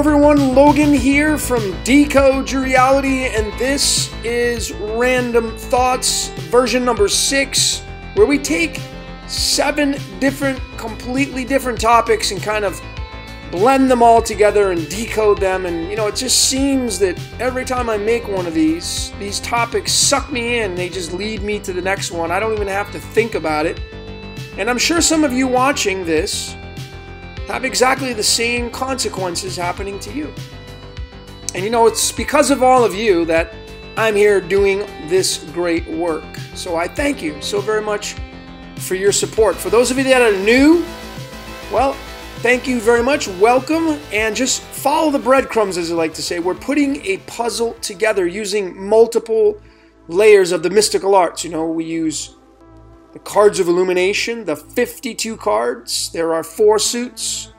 Everyone. Logan here from Decode Your Reality, and this is Random Thoughts version number six, where we take seven different, completely different topics and kind of blend them all together and decode them. And you know, it just seems that every time I make one of these, these topics suck me in. They just lead me to the next one. I don't even have to think about it. And I'm sure some of you watching this have exactly the same consequences happening to you. And you know, it's because of all of you that I'm here doing this great work. So I thank you so very much for your support. For those of you that are new, well, thank you very much. Welcome, and just follow the breadcrumbs, as I like to say. We're putting a puzzle together using multiple layers of the mystical arts. You know, we use the cards of illumination, the 52 cards. There are four suits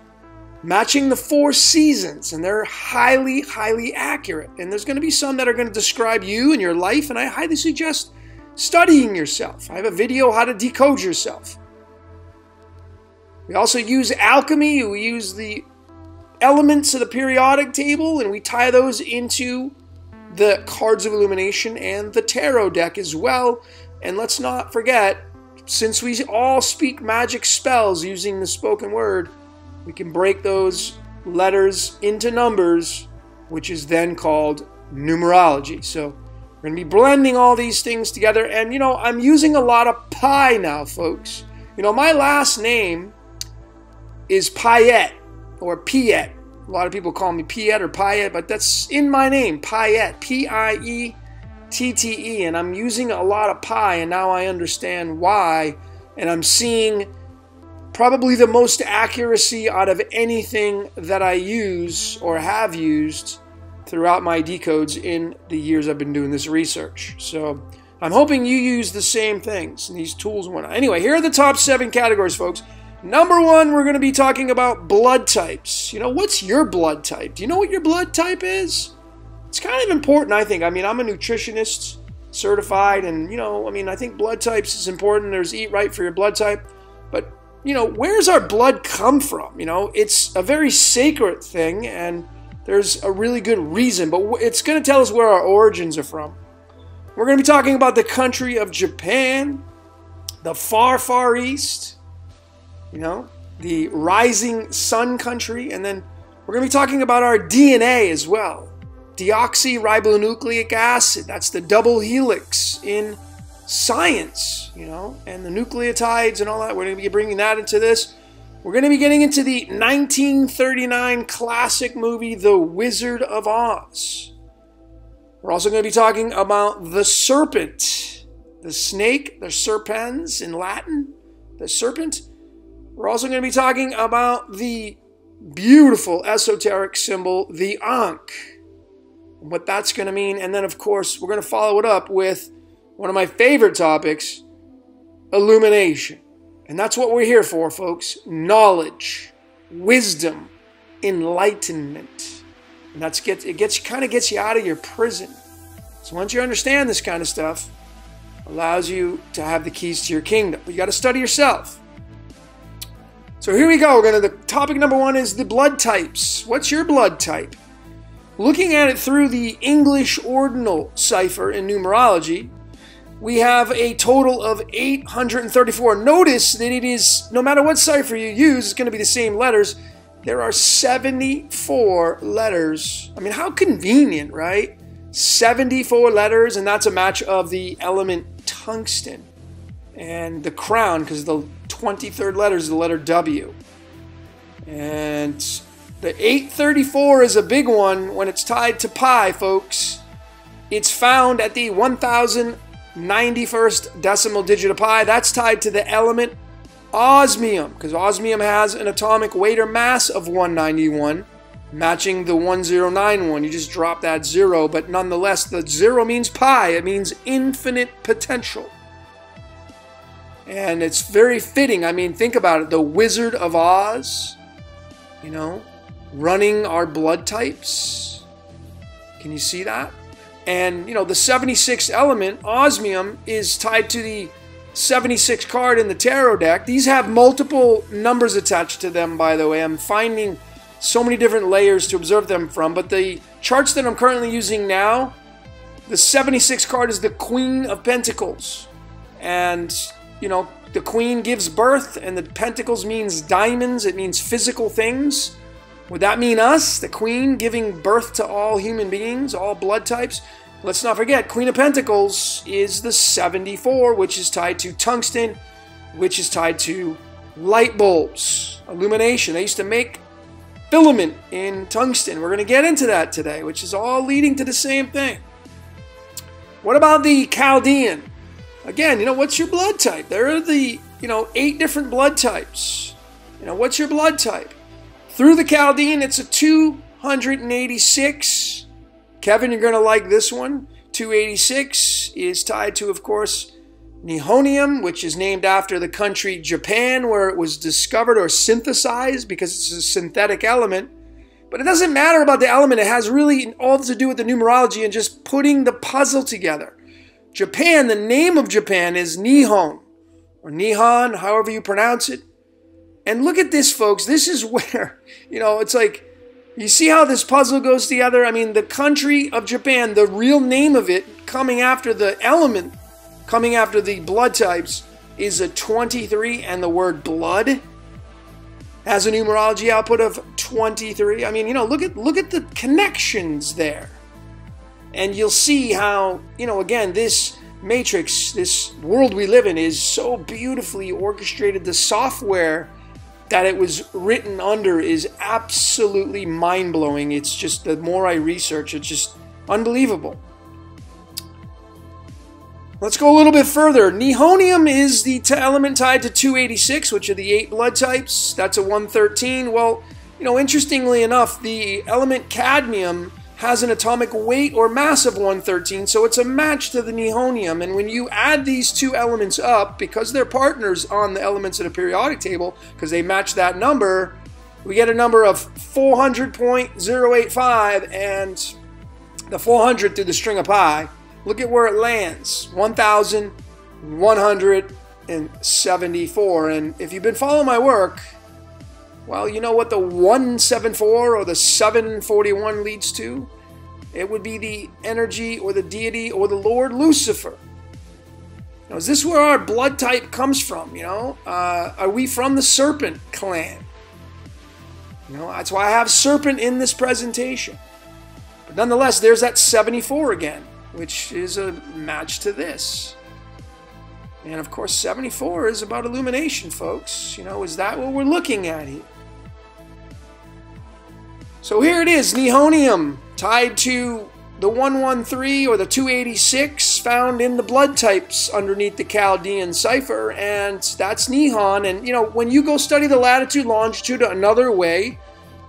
matching the four seasons, and they're highly, highly accurate. And there's going to be some that are going to describe you and your life, and I highly suggest studying yourself. I have a video how to decode yourself. We also use alchemy. We use the elements of the periodic table, and we tie those into the cards of illumination and the tarot deck as well. And let's not forget since we all speak magic spells using the spoken word, we can break those letters into numbers, which is then called numerology. So we're going to be blending all these things together. And, you know, I'm using a lot of pi now, folks. You know, my last name is Piette or Piette. A lot of people call me Piette or Piette, but that's in my name, Piette. P I E TTE, and I'm using a lot of pi, and now I understand why. And I'm seeing probably the most accuracy out of anything that I use or have used throughout my decodes in the years I've been doing this research. So I'm hoping you use the same things and these tools whatnot. Anyway, here are the top seven categories, folks. Number one, we're going to be talking about blood types. You know, what's your blood type? Do you know what your blood type is? It's kind of important, I think. I mean, I'm a nutritionist certified, and you know, I mean, I think blood types is important. There's eat right for your blood type, but you know, where's our blood come from? You know, it's a very sacred thing, and there's a really good reason, but it's going to tell us where our origins are from. We're going to be talking about the country of Japan, the far, far east, you know, the rising sun country, and then we're going to be talking about our DNA as well deoxyribonucleic acid. That's the double helix in science, you know, and the nucleotides and all that. We're going to be bringing that into this. We're going to be getting into the 1939 classic movie, The Wizard of Oz. We're also going to be talking about the serpent, the snake, the serpens in Latin, the serpent. We're also going to be talking about the beautiful esoteric symbol, the Ankh what that's going to mean. And then, of course, we're going to follow it up with one of my favorite topics illumination. And that's what we're here for, folks knowledge, wisdom, enlightenment. And that's get it gets kind of gets you out of your prison. So once you understand this kind of stuff, allows you to have the keys to your kingdom. But you got to study yourself. So here we go. We're going to the topic number 1 is the blood types. What's your blood type? Looking at it through the English ordinal cipher in numerology, we have a total of 834. Notice that it is, no matter what cipher you use, it's going to be the same letters. There are 74 letters. I mean, how convenient, right? 74 letters, and that's a match of the element tungsten. And the crown, because the 23rd letter is the letter W. And the 834 is a big one when it's tied to pi, folks. It's found at the 1091st decimal digit of pi. That's tied to the element osmium, because osmium has an atomic weight or mass of 191, matching the 1091. You just drop that zero, but nonetheless, the zero means pi. It means infinite potential. And it's very fitting. I mean, think about it. The Wizard of Oz, you know, running our blood types. Can you see that? And, you know, the 76th element, osmium, is tied to the 76 card in the tarot deck. These have multiple numbers attached to them, by the way. I'm finding so many different layers to observe them from. But the charts that I'm currently using now, the 76 card is the Queen of Pentacles. And, you know, the Queen gives birth, and the Pentacles means diamonds, it means physical things. Would that mean us, the Queen, giving birth to all human beings, all blood types? Let's not forget, Queen of Pentacles is the 74, which is tied to tungsten, which is tied to light bulbs, illumination. They used to make filament in tungsten. We're going to get into that today, which is all leading to the same thing. What about the Chaldean? Again, you know, what's your blood type? There are the, you know, eight different blood types. You know, what's your blood type? Through the Chaldean, it's a 286. Kevin, you're going to like this one. 286 is tied to, of course, Nihonium, which is named after the country Japan, where it was discovered or synthesized because it's a synthetic element. But it doesn't matter about the element, it has really all to do with the numerology and just putting the puzzle together. Japan, the name of Japan is Nihon, or Nihon, however you pronounce it. And look at this, folks. This is where, you know, it's like, you see how this puzzle goes together? I mean, the country of Japan, the real name of it, coming after the element Coming after the blood types is a 23, and the word blood has a numerology output of 23. I mean, you know, look at look at the connections there. And you'll see how, you know, again, this matrix, this world we live in is so beautifully orchestrated. The software that it was written under is absolutely mind-blowing. It's just the more I research, it's just unbelievable. Let's go a little bit further. Nihonium is the element tied to 286, which are the eight blood types. That's a 113. Well, you know, interestingly enough, the element cadmium has an atomic weight or mass of 113, so it's a match to the nihonium. And when you add these two elements up, because they're partners on the elements of the periodic table, because they match that number, we get a number of 400.085 and the 400 through the string of pi Look at where it lands 1,174. And if you've been following my work, well, you know what the 174 or the 741 leads to? It would be the energy or the deity or the Lord Lucifer. Now, is this where our blood type comes from? You know, uh, are we from the serpent clan? You know, that's why I have serpent in this presentation. But nonetheless, there's that 74 again which is a match to this. And of course, 74 is about illumination, folks. You know, is that what we're looking at here? So here it is, Nihonium, tied to the 113 or the 286 found in the blood types underneath the Chaldean cipher, and that's Nihon. And you know, when you go study the latitude, longitude another way,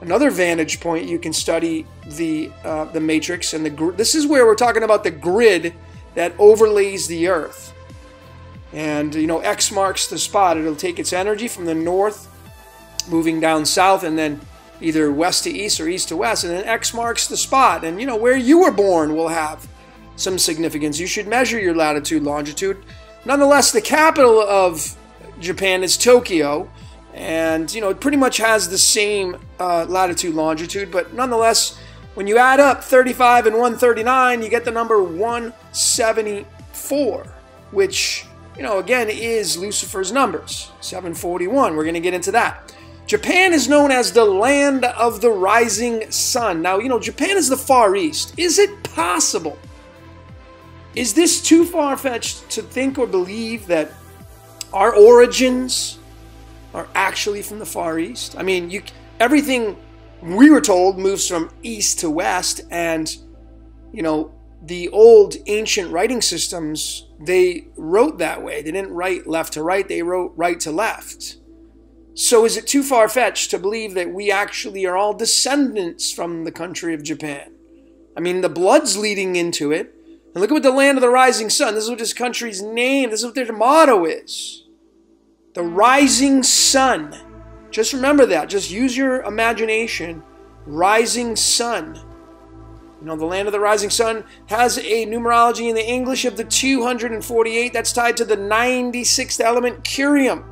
another vantage point you can study the uh, the matrix and the gr- this is where we're talking about the grid that overlays the earth and you know x marks the spot it'll take its energy from the north moving down south and then either west to east or east to west and then x marks the spot. And you know where you were born will have some significance. You should measure your latitude longitude. Nonetheless the capital of japan is tokyo and you know it pretty much has the same uh, latitude longitude but nonetheless when you add up 35 and 139 you get the number 174 which you know again is lucifer's numbers 741 we're going to get into that japan is known as the land of the rising sun now you know japan is the far east is it possible is this too far-fetched to think or believe that our origins are actually from the Far East. I mean, you everything we were told moves from east to west, and you know the old ancient writing systems they wrote that way. They didn't write left to right; they wrote right to left. So, is it too far fetched to believe that we actually are all descendants from the country of Japan? I mean, the blood's leading into it. And look at what the land of the rising sun. This is what this country's name. This is what their motto is the rising sun. Just remember that. Just use your imagination. Rising sun. You know, the land of the rising sun has a numerology in the English of the 248 that's tied to the 96th element, curium.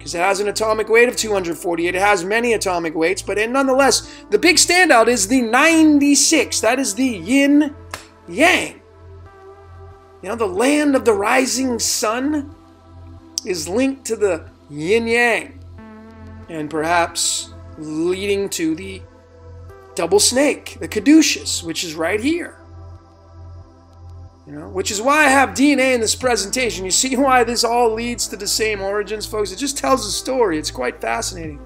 Because it has an atomic weight of 248. It has many atomic weights, but nonetheless, the big standout is the 96. That is the yin yang. You know, the land of the rising sun is linked to the yin yang, and perhaps leading to the double snake, the caduceus, which is right here. You know, which is why I have DNA in this presentation. You see why this all leads to the same origins, folks? It just tells a story. It's quite fascinating.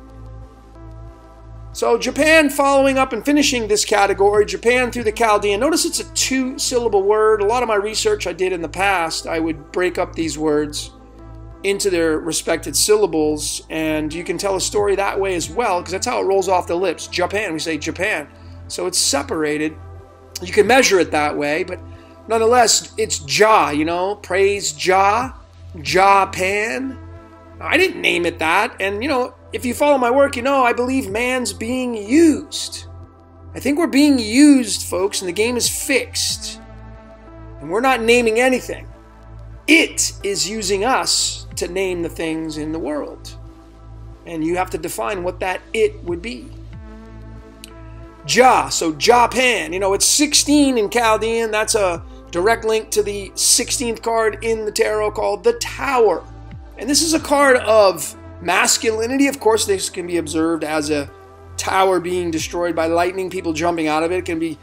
So Japan following up and finishing this category, Japan through the Chaldean. Notice it's a two-syllable word. A lot of my research I did in the past, I would break up these words into their respected syllables, and you can tell a story that way as well, because that's how it rolls off the lips. Japan, we say Japan. So it's separated. You can measure it that way, but nonetheless, it's Jah, you know, praise Jah, Japan. I didn't name it that, and you know, if you follow my work, you know I believe man's being used. I think we're being used, folks, and the game is fixed. And we're not naming anything. It is using us to name the things in the world. And you have to define what that it would be. Ja, so Japan, you know, it's 16 in Chaldean. That's a direct link to the 16th card in the tarot called the Tower. And this is a card of masculinity. Of course, this can be observed as a tower being destroyed by lightning, people jumping out of it. It can be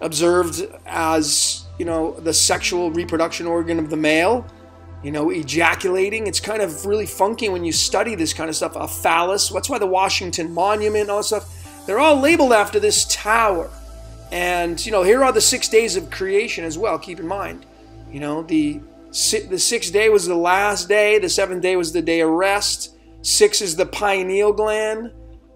observed as, you know, the sexual reproduction organ of the male you know, ejaculating. It's kind of really funky when you study this kind of stuff. A phallus. That's why the Washington Monument, all that stuff. They're all labeled after this tower. And, you know, here are the six days of creation as well. Keep in mind, you know, the, the sixth day was the last day. The seventh day was the day of rest. Six is the pineal gland.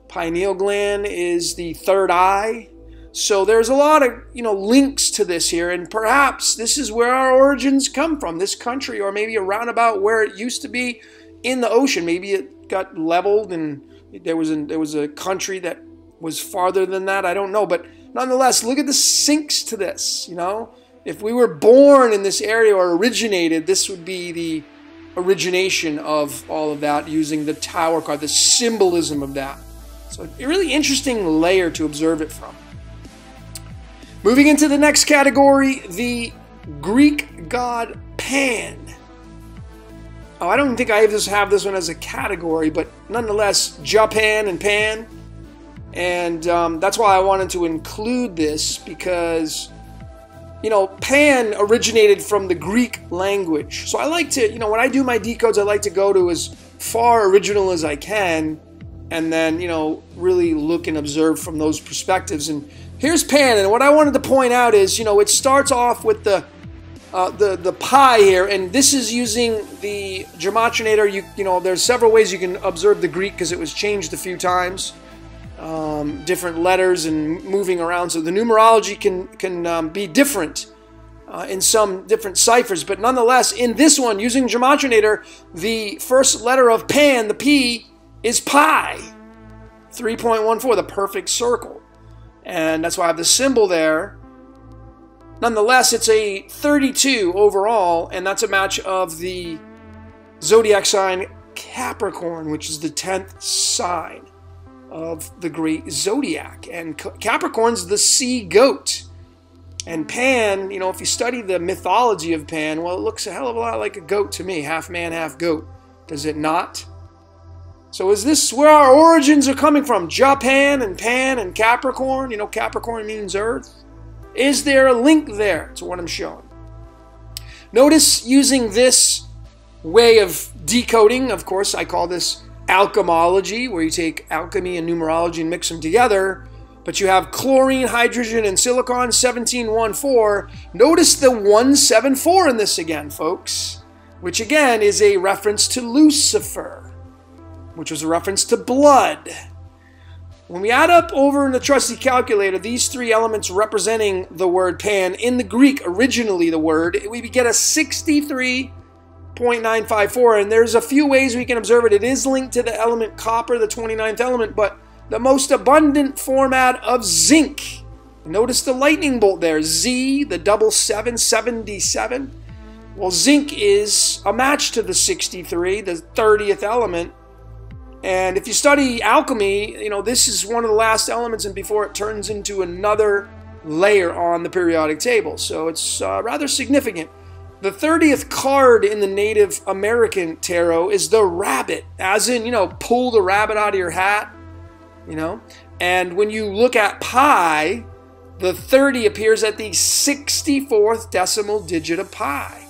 Pineal gland is the third eye. So there's a lot of, you know, links to this here, and perhaps this is where our origins come from, this country, or maybe around about where it used to be in the ocean. Maybe it got leveled and there was a, there was a country that was farther than that. I don't know, but nonetheless, look at the syncs to this, you know? If we were born in this area or originated, this would be the origination of all of that using the tower card, the symbolism of that. So a really interesting layer to observe it from. Moving into the next category, the Greek god Pan. Oh, I don't think I just have this one as a category, but nonetheless, Japan and Pan. And um, that's why I wanted to include this because, you know, Pan originated from the Greek language. So I like to, you know, when I do my decodes, I like to go to as far original as I can and then, you know, really look and observe from those perspectives. And Here's Pan, and what I wanted to point out is, you know, it starts off with the uh, the the pi here, and this is using the Gematrinator. You you know, there's several ways you can observe the Greek because it was changed a few times, um, different letters and moving around. So the numerology can can um, be different uh, in some different ciphers, but nonetheless, in this one using Gematrinator, the first letter of Pan, the P, is pi, 3.14, the perfect circle and that's why I have the symbol there. Nonetheless, it's a 32 overall, and that's a match of the zodiac sign Capricorn, which is the 10th sign of the great zodiac. And Capricorn's the sea goat. And Pan, you know, if you study the mythology of Pan, well, it looks a hell of a lot like a goat to me, half man, half goat. Does it not? So is this where our origins are coming from? Japan and Pan and Capricorn? You know, Capricorn means Earth. Is there a link there to what I'm showing? Notice using this way of decoding, of course, I call this alchemology, where you take alchemy and numerology and mix them together. But you have chlorine, hydrogen, and silicon 1714. Notice the 174 in this again, folks, which again is a reference to Lucifer which was a reference to blood. When we add up over in the trusty calculator these three elements representing the word pan, in the Greek, originally the word, we get a 63.954. And there's a few ways we can observe it. It is linked to the element copper, the 29th element, but the most abundant format of zinc. Notice the lightning bolt there, Z, the double seven, 77. Well, zinc is a match to the 63, the 30th element, And if you study alchemy, you know, this is one of the last elements and before it turns into another layer on the periodic table. So it's uh, rather significant. The 30th card in the Native American tarot is the rabbit, as in, you know, pull the rabbit out of your hat, you know. And when you look at pi, the 30 appears at the 64th decimal digit of pi.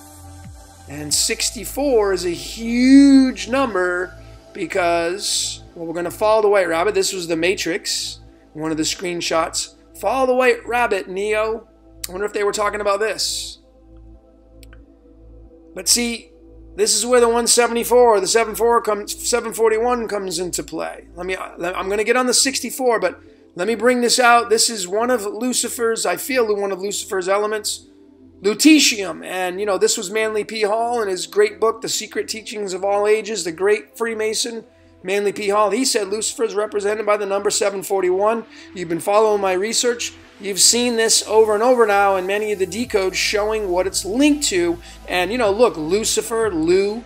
And 64 is a huge number because, well, we're going to follow the white rabbit. This was the Matrix, one of the screenshots. Follow the white rabbit, Neo. I wonder if they were talking about this. But see, this is where the 174, the 74 comes, 741 comes into play. Let me, I'm going to get on the 64, but let me bring this out. This is one of Lucifer's, I feel, one of Lucifer's elements. Lutetium. And, you know, this was Manly P. Hall in his great book, The Secret Teachings of All Ages, the great Freemason. Manly P. Hall, he said Lucifer is represented by the number 741. You've been following my research. You've seen this over and over now in many of the decodes showing what it's linked to. And, you know, look, Lucifer, Lu,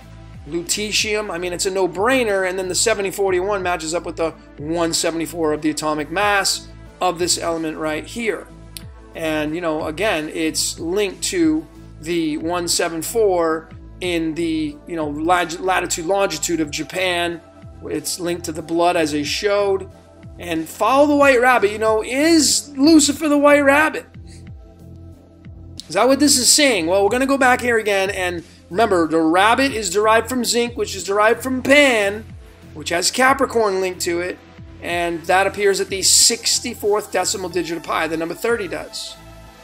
lutetium. I mean, it's a no-brainer. And then the 7041 matches up with the 174 of the atomic mass of this element right here. And, you know, again, it's linked to the 174 in the, you know, latitude, longitude of Japan. It's linked to the blood as I showed. And follow the white rabbit, you know, is Lucifer the white rabbit? Is that what this is saying? Well, we're going to go back here again. And remember, the rabbit is derived from zinc, which is derived from Pan, which has Capricorn linked to it and that appears at the 64th decimal digit of pi. The number 30 does.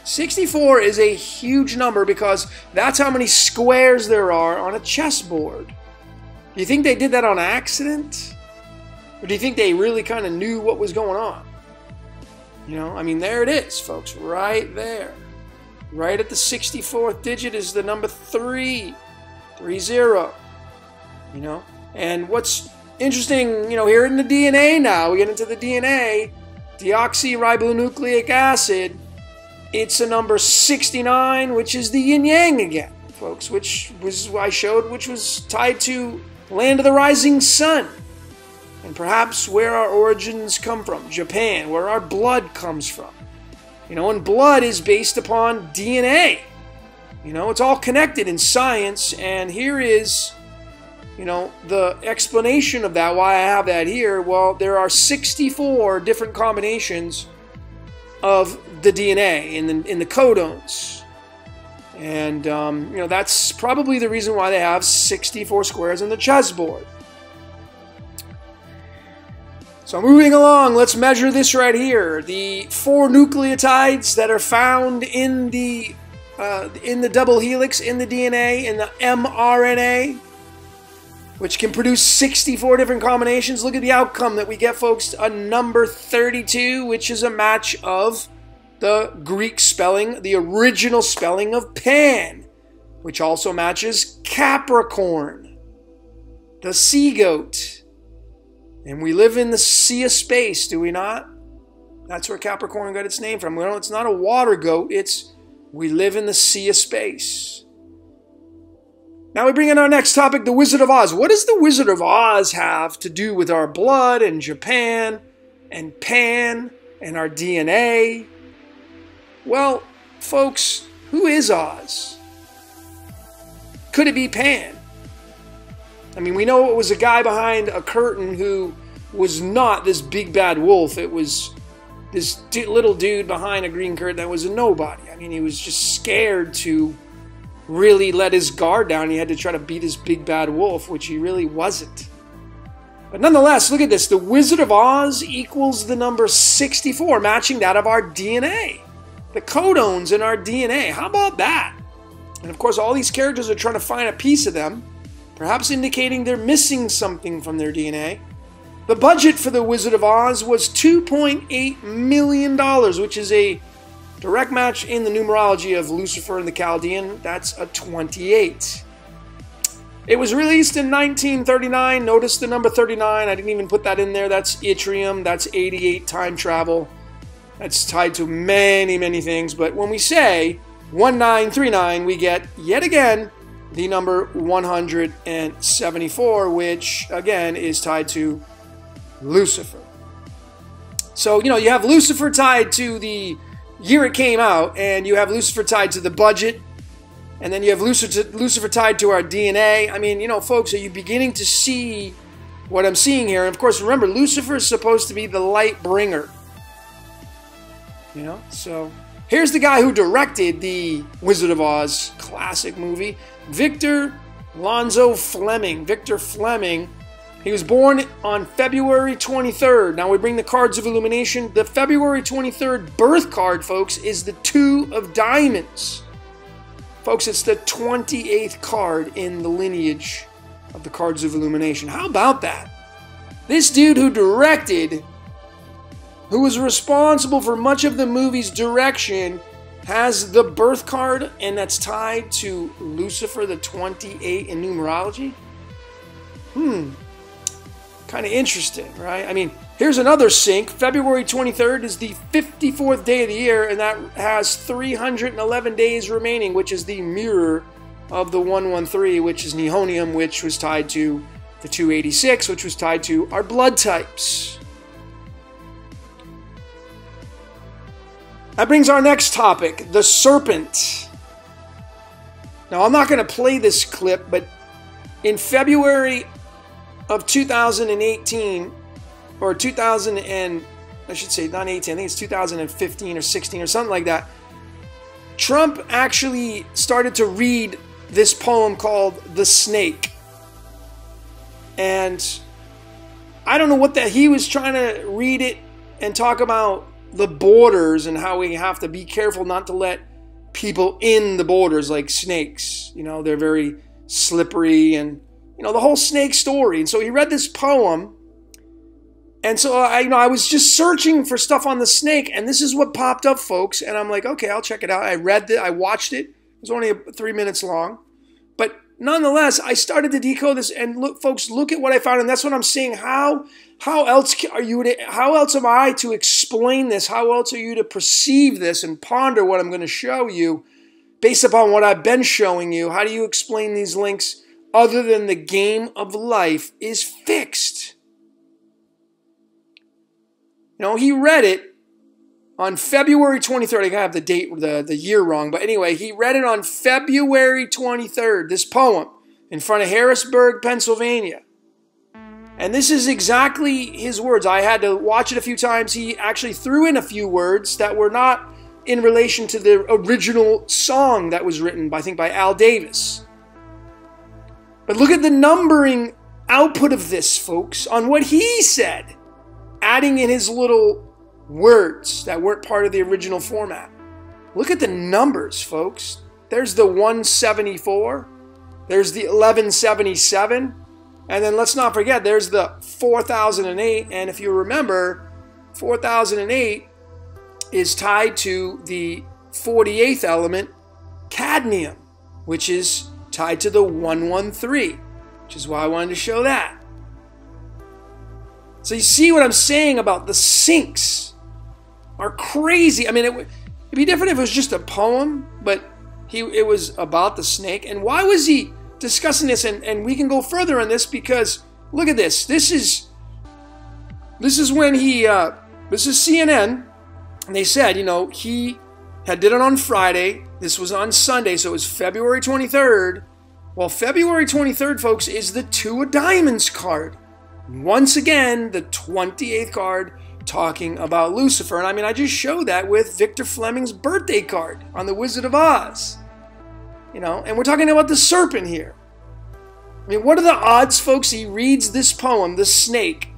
64 is a huge number because that's how many squares there are on a chessboard. Do you think they did that on accident? Or do you think they really kind of knew what was going on? You know, I mean, there it is, folks, right there. Right at the 64th digit is the number 3. 3 0. You know, and what's interesting, you know, here in the DNA now, we get into the DNA, deoxyribonucleic acid, it's a number 69, which is the yin yang again, folks, which was I showed, which was tied to land of the rising sun. And perhaps where our origins come from, Japan, where our blood comes from. You know, and blood is based upon DNA. You know, it's all connected in science, and here is you know, the explanation of that, why I have that here, well, there are 64 different combinations of the DNA in the, in the codons. And, um, you know, that's probably the reason why they have 64 squares on the chessboard. So moving along, let's measure this right here. The four nucleotides that are found in the uh, in the double helix in the DNA in the mRNA which can produce 64 different combinations. Look at the outcome that we get, folks. A number 32, which is a match of the Greek spelling, the original spelling of Pan, which also matches Capricorn, the sea goat. And we live in the sea of space, do we not? That's where Capricorn got its name from. Well, it's not a water goat, it's we live in the sea of space. Now we bring in our next topic, the Wizard of Oz. What does the Wizard of Oz have to do with our blood and Japan and Pan and our DNA? Well, folks, who is Oz? Could it be Pan? I mean, we know it was a guy behind a curtain who was not this big bad wolf. It was this little dude behind a green curtain that was a nobody. I mean, he was just scared to really let his guard down. He had to try to beat his big bad wolf, which he really wasn't. But nonetheless, look at this. The Wizard of Oz equals the number 64, matching that of our DNA. The codons in our DNA. How about that? And of course, all these characters are trying to find a piece of them, perhaps indicating they're missing something from their DNA. The budget for the Wizard of Oz was $2.8 million, which is a Direct match in the numerology of Lucifer and the Chaldean, that's a 28. It was released in 1939. Notice the number 39. I didn't even put that in there. That's yttrium. That's 88 time travel. That's tied to many, many things. But when we say 1939, we get yet again the number 174, which again is tied to Lucifer. So, you know, you have Lucifer tied to the year it came out, and you have Lucifer tied to the budget, and then you have Lucifer, tied to our DNA. I mean, you know, folks, are you beginning to see what I'm seeing here? And of course, remember, Lucifer is supposed to be the light bringer. You know, so here's the guy who directed the Wizard of Oz classic movie, Victor Lonzo Fleming. Victor Fleming he was born on February 23rd. Now we bring the cards of illumination. The February 23rd birth card, folks, is the Two of Diamonds. Folks, it's the 28th card in the lineage of the cards of illumination. How about that? This dude who directed, who was responsible for much of the movie's direction, has the birth card, and that's tied to Lucifer, the 28 in numerology? Hmm kind of interesting, right? I mean, here's another sync. February 23rd is the 54th day of the year, and that has 311 days remaining, which is the mirror of the 113, which is Nihonium, which was tied to the 286, which was tied to our blood types. That brings our next topic the serpent. Now, I'm not going to play this clip, but in February of 2018 or 2000 and I should say not 18, I think it's 2015 or 16 or something like that. Trump actually started to read this poem called The Snake. And I don't know what that he was trying to read it and talk about the borders and how we have to be careful not to let people in the borders like snakes. You know, they're very slippery and you know, the whole snake story. And so he read this poem. And so I, you know, I was just searching for stuff on the snake, and this is what popped up, folks. And I'm like, okay, I'll check it out. I read it, I watched it. It was only three minutes long, nonetheless, I started to decode this. And look, folks, look at what I found, and that's what I'm saying. How how else are you? To, how else am I to explain this? How else are you to perceive this and ponder what I'm going to show you, based upon what I've been showing you? How do you explain these links? other than the game of life is fixed. You know, he read it on February 23rd. I have the date, the, the year wrong, but anyway, he read it on February 23rd, this poem, in front of Harrisburg, Pennsylvania. And this is exactly his words. I had to watch it a few times. He actually threw in a few words that were not in relation to the original song that was written, by, I think, by Al Davis. But look at the numbering output of this, folks, on what he said, adding in his little words that weren't part of the original format. Look at the numbers, folks. There's the 174, there's the 1177, and then let's not forget there's the 4008. And if you remember, 4008 is tied to the 48th element, cadmium, which is tied to the 113, which is why I wanted to show that. So you see what I'm saying about the syncs are crazy. I mean, it would be different if it was just a poem, but he it was about the snake. And why was he discussing this? And, and we can go further on this because look at this. This is this is when he uh, this is CNN, and they said, you know, he had did it on Friday. This was on Sunday, so it was February 23rd. Well, February 23rd, folks, is the Two of Diamonds card. Once again, the 28th card talking about Lucifer. And I mean, I just showed that with Victor Fleming's birthday card on The Wizard of Oz. You know, and we're talking about the serpent here. I mean, what are the odds, folks? He reads this poem, The Snake,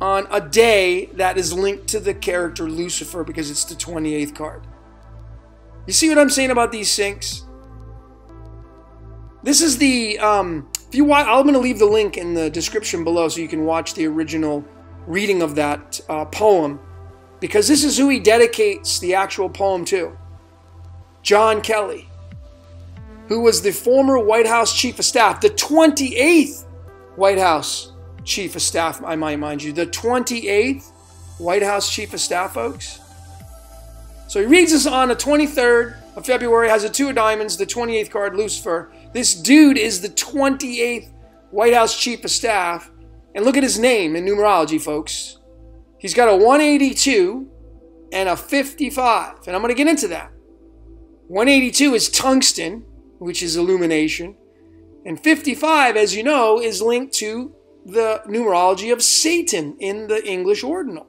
on a day that is linked to the character Lucifer because it's the 28th card. You see what I'm saying about these syncs? This is the um, if you want, I'm going to leave the link in the description below so you can watch the original reading of that uh, poem because this is who he dedicates the actual poem to. John Kelly, who was the former White House Chief of Staff, the 28th White House Chief of Staff, I might mind you, the 28th White House Chief of Staff, folks. So he reads this on the 23rd of February has a two of diamonds, the 28th card, Lucifer. This dude is the 28th White House Chief of Staff. And look at his name in numerology, folks. He's got a 182 and a 55. And I'm going to get into that. 182 is tungsten, which is illumination. And 55, as you know, is linked to the numerology of Satan in the English ordinal.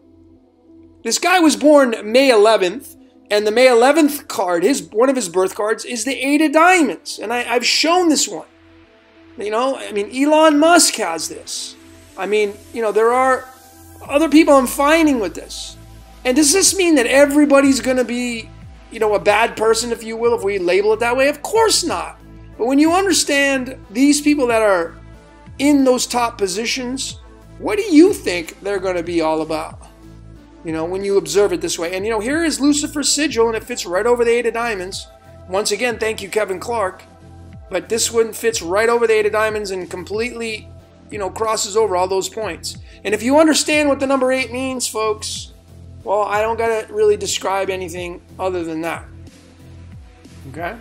This guy was born May 11th, and the May 11th card, his one of his birth cards, is the Eight of Diamonds. And I, I've shown this one. You know, I mean, Elon Musk has this. I mean, you know, there are other people I'm finding with this. And does this mean that everybody's going to be, you know, a bad person, if you will, if we label it that way? Of course not. But when you understand these people that are in those top positions, what do you think they're going to be all about? you know, when you observe it this way. And, you know, here is Lucifer's sigil, and it fits right over the Eight of Diamonds. Once again, thank you, Kevin Clark. But this one fits right over the Eight of Diamonds and completely, you know, crosses over all those points. And if you understand what the number eight means, folks, well, I don't got to really describe anything other than that. Okay?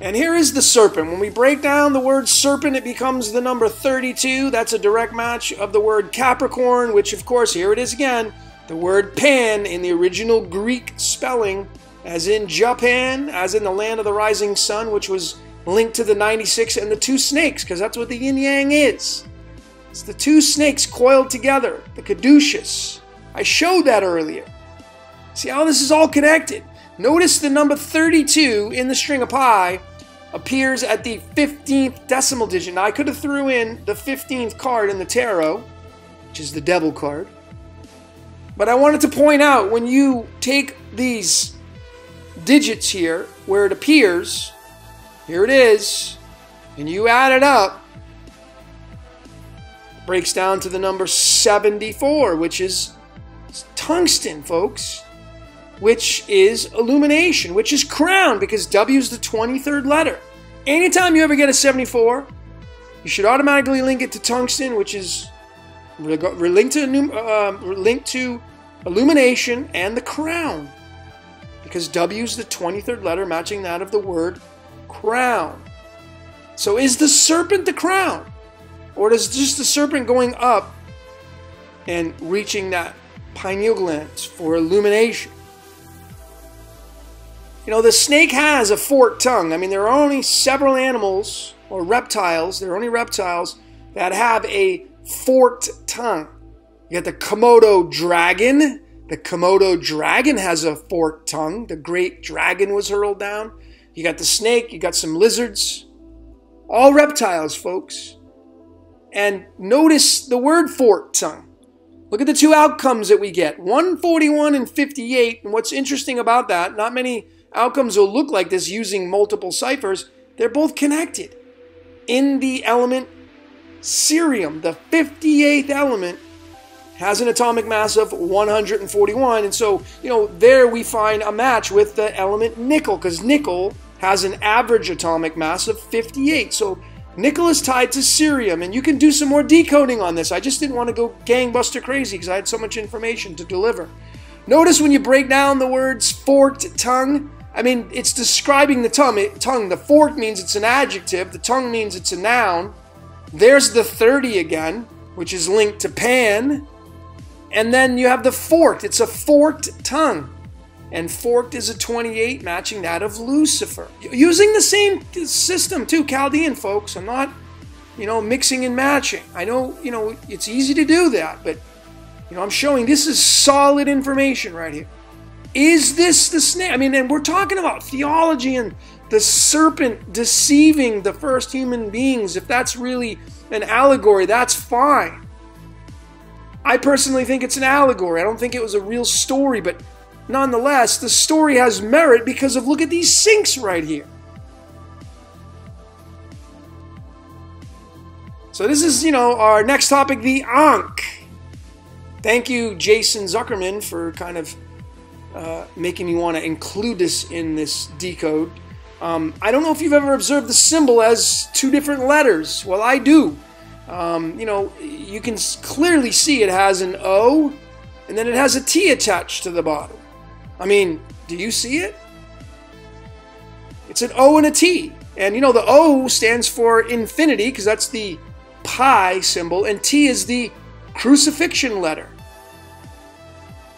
And here is the serpent. When we break down the word serpent, it becomes the number 32. That's a direct match of the word Capricorn, which, of course, here it is again. The word pan in the original Greek spelling, as in Japan, as in the land of the rising sun, which was linked to the 96 and the two snakes, because that's what the yin yang is. It's the two snakes coiled together, the caduceus. I showed that earlier. See how this is all connected? Notice the number 32 in the string of pi appears at the 15th decimal digit. Now, I could have threw in the 15th card in the tarot, which is the devil card. But I wanted to point out when you take these digits here, where it appears, here it is, and you add it up, it breaks down to the number 74, which is tungsten, folks which is illumination, which is crown, because W is the 23rd letter. Anytime you ever get a 74, you should automatically link it to tungsten, which is linked to, uh, linked to illumination and the crown, because W is the 23rd letter, matching that of the word crown. So is the serpent the crown? Or is just the serpent going up and reaching that pineal gland for illumination? You know, the snake has a forked tongue. I mean, there are only several animals or reptiles, there are only reptiles that have a forked tongue. You got the Komodo dragon. The Komodo dragon has a forked tongue. The great dragon was hurled down. You got the snake, you got some lizards. All reptiles, folks. And notice the word forked tongue. Look at the two outcomes that we get 141 and 58. And what's interesting about that, not many outcomes will look like this using multiple ciphers, they're both connected. In the element cerium, the 58th element, has an atomic mass of 141. And so, you know, there we find a match with the element nickel, because nickel has an average atomic mass of 58. So nickel is tied to cerium, and you can do some more decoding on this. I just didn't want to go gangbuster crazy because I had so much information to deliver. Notice when you break down the words forked tongue, I mean, it's describing the tongue. tongue. The fork means it's an adjective, the tongue means it's a noun. There's the 30 again, which is linked to pan. And then you have the forked, it's a forked tongue. And forked is a 28, matching that of Lucifer. Using the same system, too, Chaldean folks. I'm not, you know, mixing and matching. I know, you know, it's easy to do that, but, you know, I'm showing this is solid information right here. Is this the snake? I mean, and we're talking about theology and the serpent deceiving the first human beings. If that's really an allegory, that's fine. I personally think it's an allegory. I don't think it was a real story, but nonetheless, the story has merit because of look at these syncs right here. So this is, you know, our next topic, the Ankh. Thank you, Jason Zuckerman, for kind of uh, making me want to include this in this decode. Um, I don't know if you've ever observed the symbol as two different letters. Well, I do. Um, you know, you can clearly see it has an O and then it has a T attached to the bottom. I mean, Do you see it? It's an O and a T. And you know, the O stands for infinity because that's the pi symbol, and T is the crucifixion letter.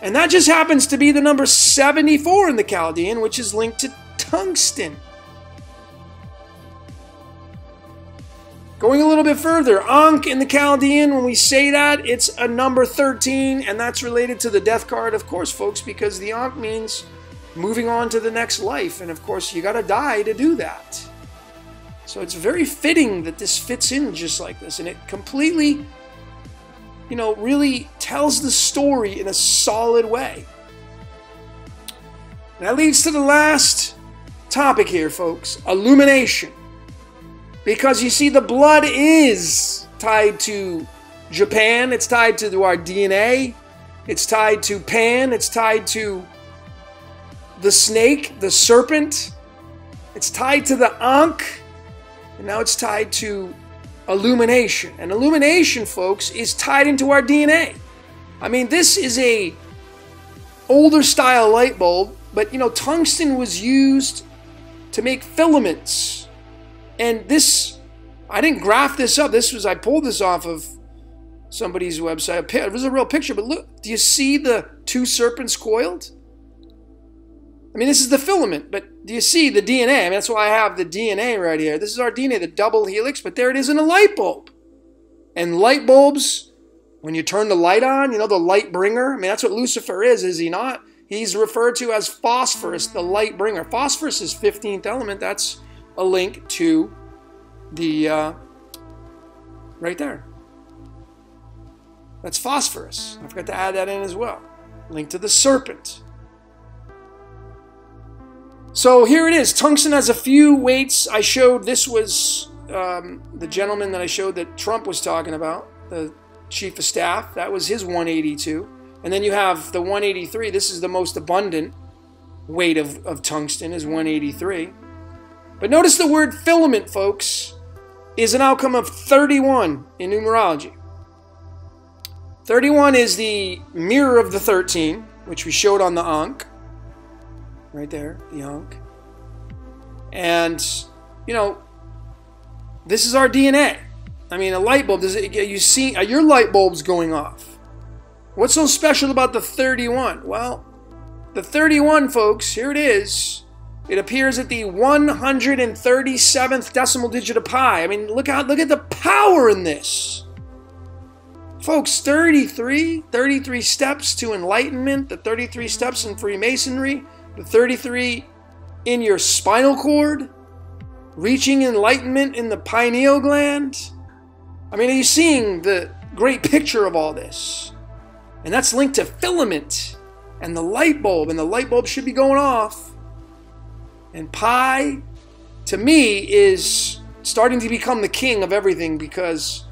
And that just happens to be the number 74 in the Chaldean, which is linked to tungsten. Going a little bit further, Ankh in the Chaldean, when we say that, it's a number 13, and that's related to the death card, of course, folks, because the Ankh means moving on to the next life. And of course, you got to die to do that. So it's very fitting that this fits in just like this, and it completely, you know, really tells the story in a solid way. That leads to the last topic here, folks illumination. Because you see, the blood is tied to Japan, it's tied to our DNA, it's tied to Pan, it's tied to the snake, the serpent, it's tied to the Ankh, and now it's tied to illumination. And illumination, folks, is tied into our DNA. I mean, this is a older style light bulb, but you know, tungsten was used to make filaments and this, I didn't graph this up. This was, I pulled this off of somebody's website. It was a real picture, but look, do you see the two serpents coiled? I mean, this is the filament, but do you see the DNA? I mean, that's why I have the DNA right here. This is our DNA, the double helix, but there it is in a light bulb. And light bulbs, when you turn the light on, you know, the light bringer. I mean, that's what Lucifer is, is he not? He's referred to as phosphorus, the light bringer. Phosphorus is 15th element. That's a link to the, uh, right there. That's phosphorus. I forgot to add that in as well. Link to the serpent. So here it is. Tungsten has a few weights. I showed this was um, the gentleman that I showed that Trump was talking about, the chief of staff. That was his 182. And then you have the 183. This is the most abundant weight of, of tungsten is 183. But notice the word filament, folks, is an outcome of 31 in numerology. 31 is the mirror of the 13, which we showed on the Ankh. Right there, the Ankh. And, you know, this is our DNA. I mean, a light bulb, does it, you see, are your light bulbs going off? What's so special about the 31? Well, the 31, folks, here it is. It appears at the 137th decimal digit of pi. I mean, look out, look at the power in this. Folks, 33, 33 steps to enlightenment, the 33 steps in Freemasonry, the 33 in your spinal cord, reaching enlightenment in the pineal gland. I mean, are you seeing the great picture of all this? And that's linked to filament and the light bulb, and the light bulb should be going off and pi, to me, is starting to become the king of everything because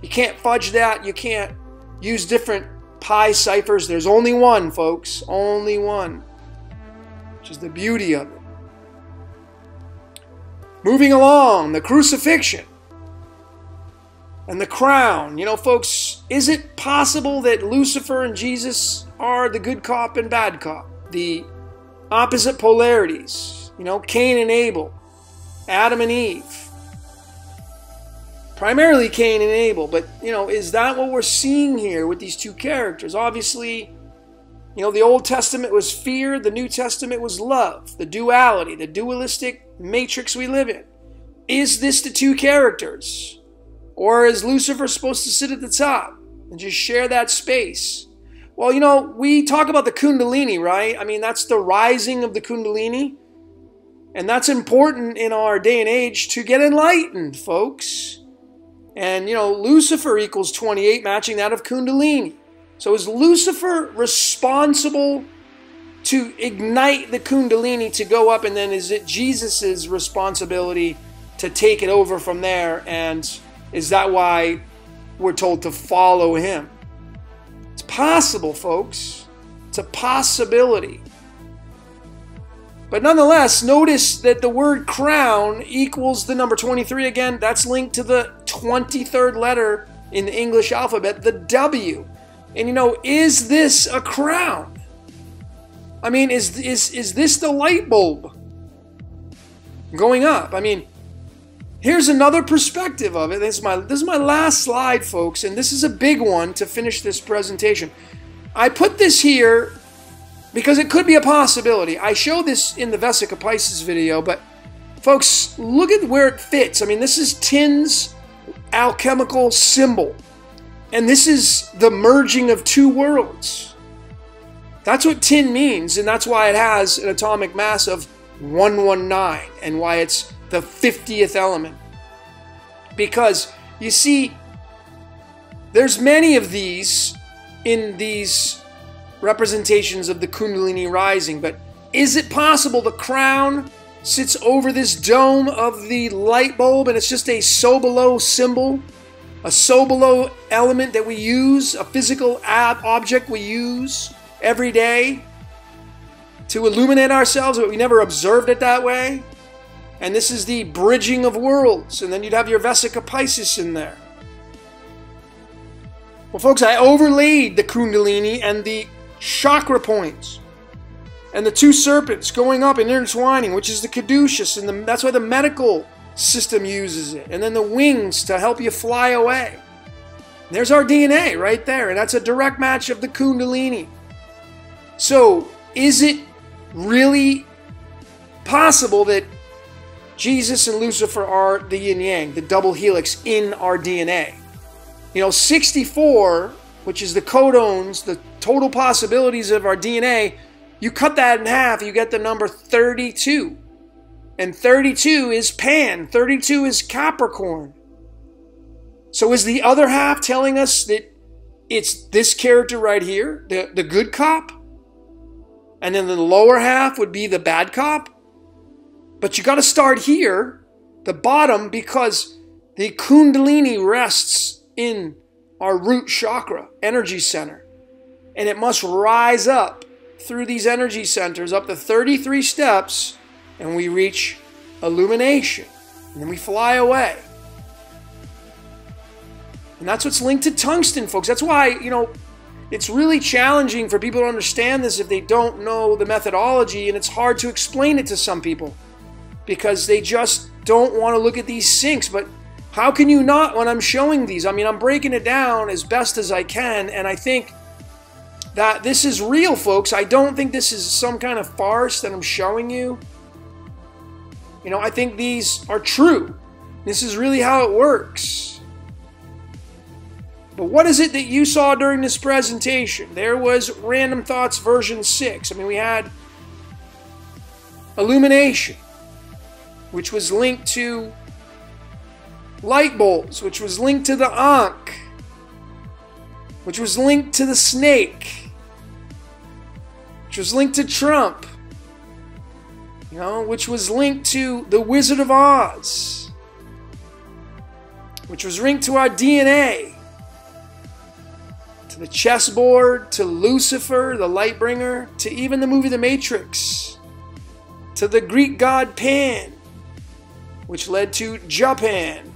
you can't fudge that. You can't use different pi ciphers. There's only one, folks. Only one. Which is the beauty of it. Moving along, the crucifixion and the crown. You know, folks, is it possible that Lucifer and Jesus are the good cop and bad cop? The opposite polarities? You know, Cain and Abel, Adam and Eve. Primarily Cain and Abel, but, you know, is that what we're seeing here with these two characters? Obviously, you know, the Old Testament was fear, the New Testament was love, the duality, the dualistic matrix we live in. Is this the two characters? Or is Lucifer supposed to sit at the top and just share that space? Well, you know, we talk about the Kundalini, right? I mean, that's the rising of the Kundalini. And that's important in our day and age to get enlightened, folks. And, you know, Lucifer equals 28, matching that of Kundalini. So is Lucifer responsible to ignite the Kundalini to go up? And then is it Jesus' responsibility to take it over from there? And is that why we're told to follow him? It's possible, folks. It's a possibility. But nonetheless, notice that the word crown equals the number 23 again. That's linked to the 23rd letter in the English alphabet, the W. And you know, is this a crown? I mean, is is is this the light bulb going up? I mean, here's another perspective of it. This is my this is my last slide, folks, and this is a big one to finish this presentation. I put this here because it could be a possibility. I showed this in the Vesica Pisces video, but folks, look at where it fits. I mean, this is tin's alchemical symbol, and this is the merging of two worlds. That's what tin means, and that's why it has an atomic mass of 119 and why it's the 50th element. Because you see, there's many of these in these representations of the Kundalini rising, but is it possible the crown sits over this dome of the light bulb and it's just a Sobolo symbol? A Sobolo element that we use, a physical object we use every day to illuminate ourselves, but we never observed it that way? And this is the bridging of worlds. And then you'd have your Vesica Pisces in there. Well, folks, I overlaid the Kundalini and the chakra points. And the two serpents going up and intertwining, which is the caduceus, and the, that's why the medical system uses it. And then the wings to help you fly away. There's our DNA right there, and that's a direct match of the Kundalini. So, is it really possible that Jesus and Lucifer are the yin yang, the double helix in our DNA? You know, 64 which is the codons, the total possibilities of our DNA, you cut that in half, you get the number 32. And 32 is Pan, 32 is Capricorn. So is the other half telling us that it's this character right here, the, the good cop? And then the lower half would be the bad cop? But you got to start here, the bottom, because the Kundalini rests in our root chakra, energy center. And it must rise up through these energy centers up to 33 steps, and we reach illumination. And then we fly away. And that's what's linked to tungsten, folks. That's why, you know, it's really challenging for people to understand this if they don't know the methodology, and it's hard to explain it to some people because they just don't want to look at these syncs. But how can you not when I'm showing these? I mean, I'm breaking it down as best as I can, and I think that this is real, folks. I don't think this is some kind of farce that I'm showing you. You know, I think these are true. This is really how it works. But what is it that you saw during this presentation? There was Random Thoughts version 6. I mean, we had Illumination, which was linked to light bulbs, which was linked to the Ankh, which was linked to the snake, which was linked to Trump, you know, which was linked to the Wizard of Oz, which was linked to our DNA, to the chessboard, to Lucifer, the light bringer, to even the movie The Matrix, to the Greek god Pan, which led to Japan,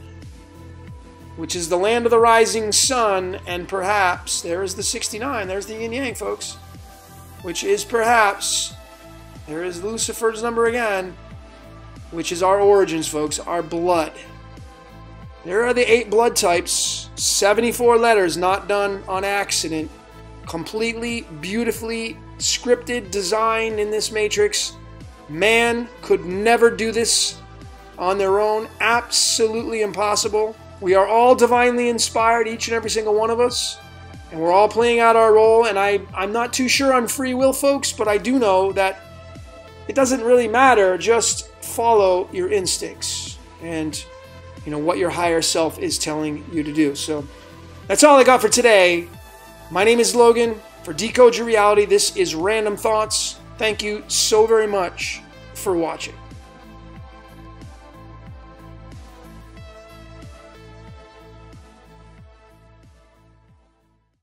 which is the land of the rising sun, and perhaps, there is the 69, there's the yin yang, folks, which is perhaps, there is Lucifer's number again, which is our origins, folks, our blood. There are the eight blood types, 74 letters, not done on accident, completely, beautifully scripted, designed in this matrix. Man could never do this on their own, absolutely impossible. We are all divinely inspired, each and every single one of us, and we're all playing out our role. And I, I'm not too sure on free will, folks, but I do know that it doesn't really matter. Just follow your instincts and you know what your higher self is telling you to do. So that's all I got for today. My name is Logan. For Decode Your Reality, this is Random Thoughts. Thank you so very much for watching.